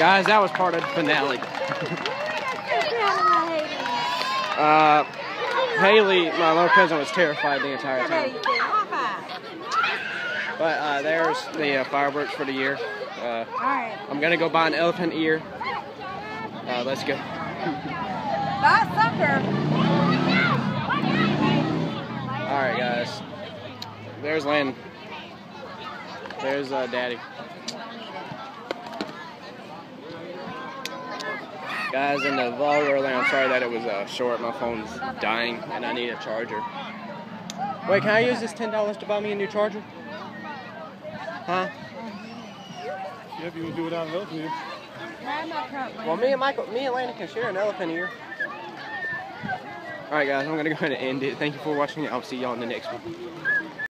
Guys, that was part of the finale. uh, Haley, my little cousin, was terrified the entire time. But uh, there's the uh, fireworks for the year. Uh, I'm gonna go buy an elephant ear. Uh, let's go. Bye, sucker. All right, guys. There's Landon. There's uh, Daddy. Guys, in the vlog earlier, I'm sorry that it was uh, short. My phone's dying, and I need a charger. Wait, can I use this ten dollars to buy me a new charger? Huh? Yeah, if you would do it out of elephant ear. Well, me and Michael, me and Landon can share an elephant ear. All right, guys, I'm gonna go ahead and end it. Thank you for watching. I'll see y'all in the next one.